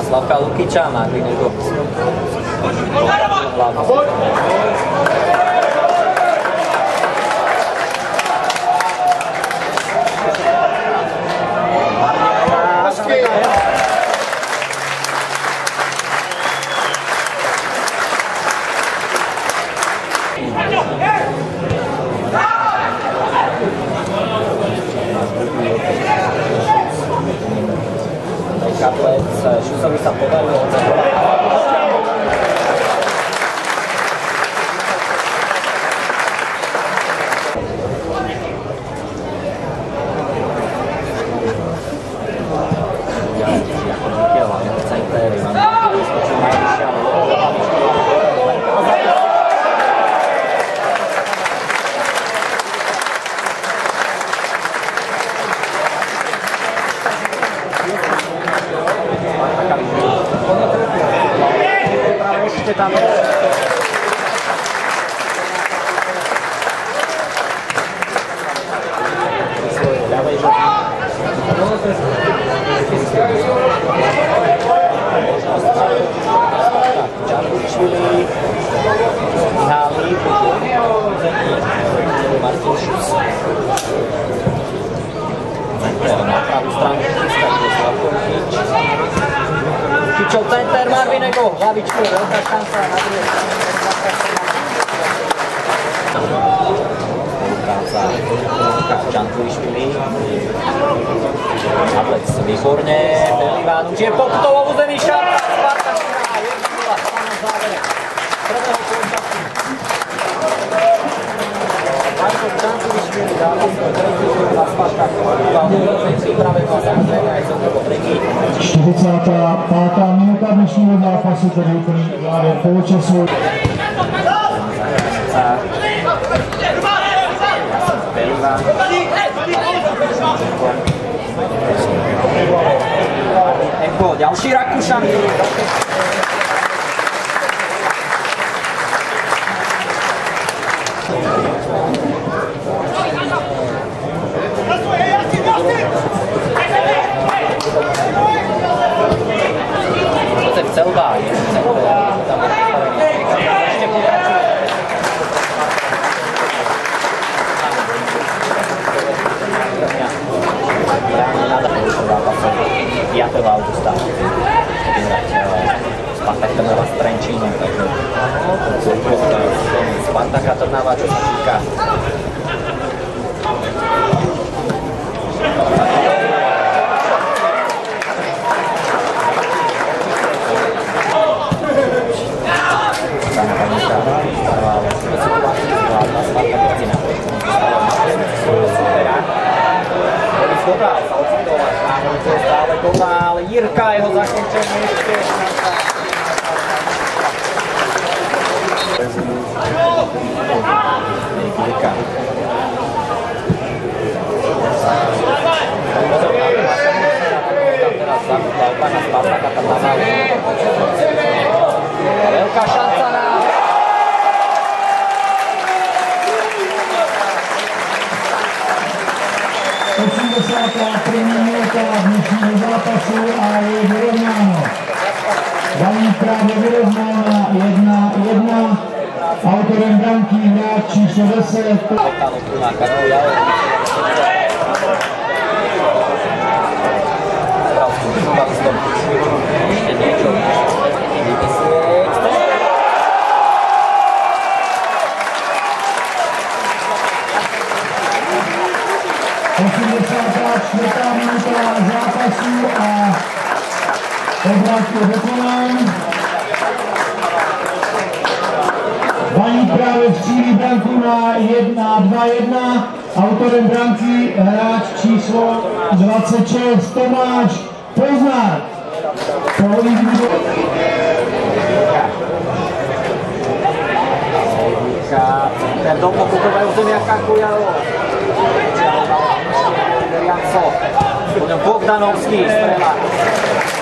na Slavka Lukiča, má klidně gol. kapłec rzucał mi samochód, Slavkovič. Kičov center Marvinego, hlavičku, veľká šanca na. Práca Lukáš Čantlišvili. Hablec výborne, Beliván už je pokutou o území 45. minuta dnešního zápasu, tedy úplný závěr poločasu. Eko, Selva jest centrum tam Możecie pokraczować. Ja nie nadal używała Ja to auto stałem. Spartak to miała stręczynę, także Spartaka to miała czasami kartę. não stále to má, ale Jirka jeho zakončení ještě. Jirka. Velká šance. Dnešního zápasu a je vyrovnáno. Daní právě vyrovnána 1-1. Autorem branky hráč číslo 10. 84. minuta zápasu a obrat je vykonán. Baník právě střílí branku na 1-2-1. Autorem branky hráč číslo 26 Tomáš Poznár. Po individuální Ten do pokutové území Jaka Kujalo. Adrian Sok, Bogdanowski, Strela.